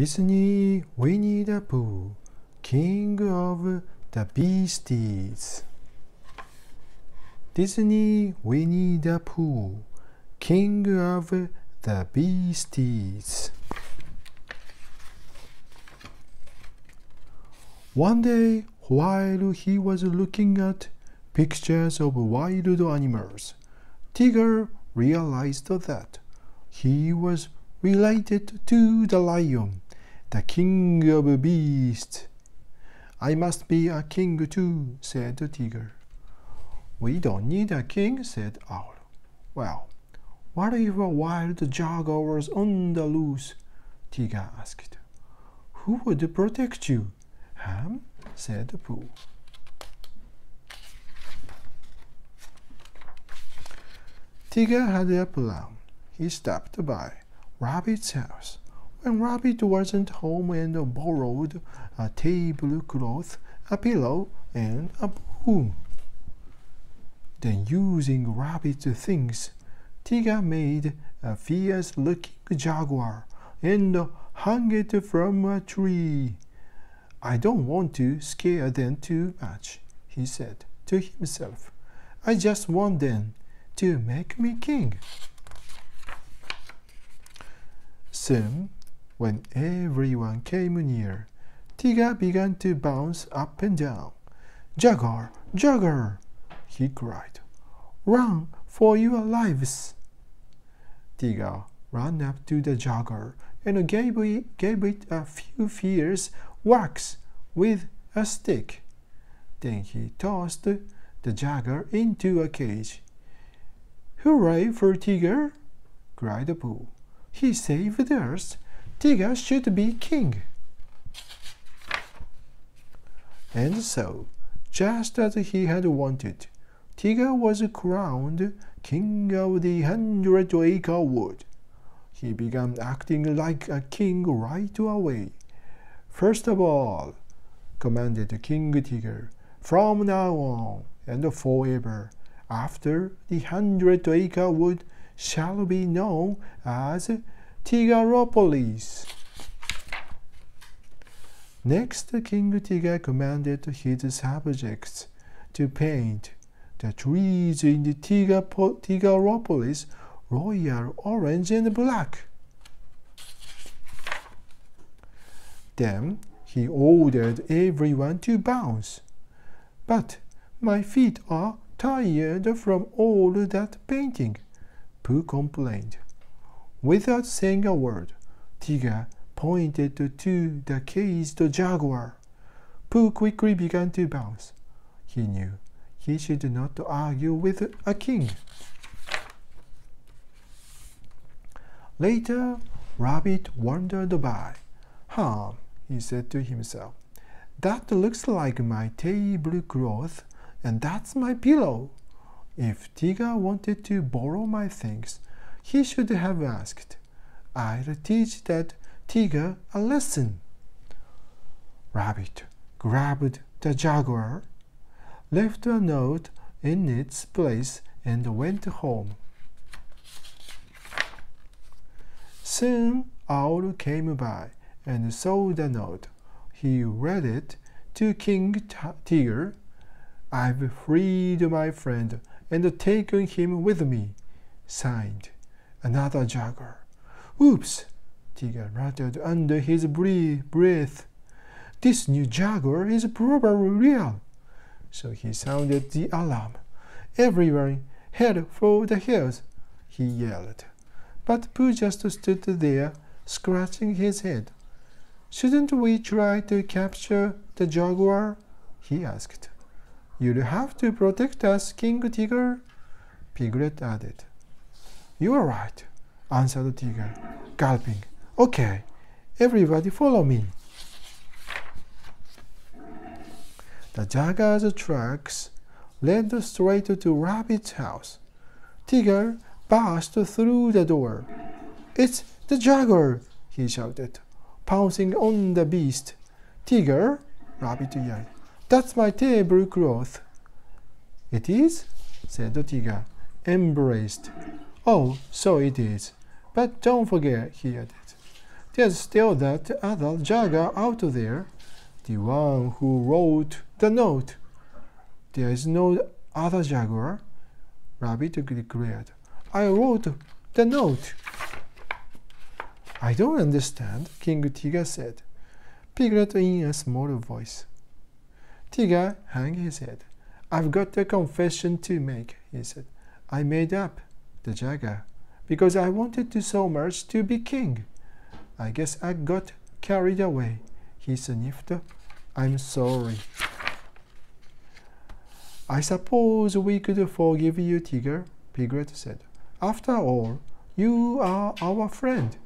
Disney Winnie the Pooh, King of the Beasties. Disney Winnie the Pooh, King of the Beasties. One day, while he was looking at pictures of wild animals, Tigger realized that he was related to the lion, the king of beasts. I must be a king too, said the tiger. We don't need a king, said Owl. Well, what if a wild jaguar was on the loose? Tigger asked. Who would protect you? Ham, said the Pooh. Tigger had a plan. He stopped by Rabbit's house. When Rabbit wasn't home and borrowed a tablecloth, a pillow, and a broom. Then, using Rabbit's things, Tigger made a fierce looking jaguar and hung it from a tree. I don't want to scare them too much, he said to himself. I just want them to make me king. Soon, when everyone came near, Tigger began to bounce up and down. Jaguar, Jaguar, he cried. Run for your lives. Tigger ran up to the Jaguar and gave it, gave it a few fierce whacks with a stick. Then he tossed the Jaguar into a cage. Hooray for Tigger! cried the Pooh. He saved us. Tigger should be king. And so, just as he had wanted, Tigger was crowned king of the hundred acre wood. He began acting like a king right away. First of all, commanded King Tigger, from now on and forever, after the hundred acre wood shall be known as Tiggeropolis. Next, King Tigger commanded his subjects to paint the trees in the Tiggeropolis royal orange and black. Then he ordered everyone to bounce. But my feet are tired from all that painting, Pooh complained. Without saying a word, Tigger pointed to the caged the jaguar. Pooh quickly began to bounce. He knew he should not argue with a king. Later, Rabbit wandered by. Hum, he said to himself. That looks like my tablecloth, and that's my pillow. If Tigger wanted to borrow my things, he should have asked. I'll teach that tiger a lesson. Rabbit grabbed the jaguar, left a note in its place, and went home. Soon Owl came by and saw the note. He read it to King Tiger. I've freed my friend and taken him with me. Signed, another jaguar. Oops! Tigger muttered under his breath. This new jaguar is probably real. So he sounded the alarm. Everyone head for the hills, he yelled. But Pooh just stood there, scratching his head. Shouldn't we try to capture the jaguar? he asked. You'll have to protect us, King Tigger, Piglet added. You are right, answered the tiger, gulping. Okay, everybody follow me. The jaguar's tracks led straight to Rabbit's house. Tigger burst through the door. It's the jaguar, he shouted, pouncing on the beast. Tigger, Rabbit yelled, that's my tablecloth. It is? said the tiger, embraced. Oh, so it is. But don't forget, he added, There's still that other Jaguar out there, the one who wrote the note. There is no other Jaguar, Rabbit declared. I wrote the note. I don't understand, King Tiger said. Piglet in a smaller voice. Tiger hung his head. I've got a confession to make, he said. I made up the Jaguar because I wanted to so much to be king. I guess I got carried away, he sniffed. I'm sorry. I suppose we could forgive you, Tiger, Piglet said. After all, you are our friend.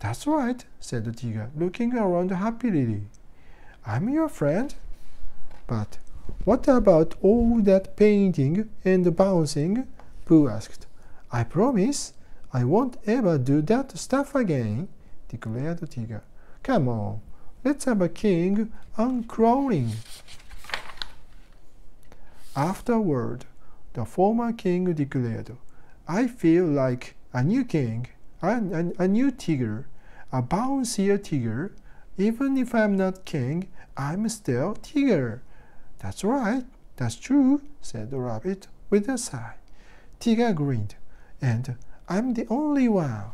That's right, said the Tiger, looking around happily. I'm your friend? But what about all that painting and bouncing? Pooh asked. I promise I won't ever do that stuff again, declared the Tiger. Come on, let's have a king uncrawling. Afterward, the former king declared, I feel like a new king, a, a, a new tiger, a bouncier tiger. Even if I'm not king, I'm still tiger. That's right, that's true, said the rabbit with a sigh. Tiger grinned, and I'm the only one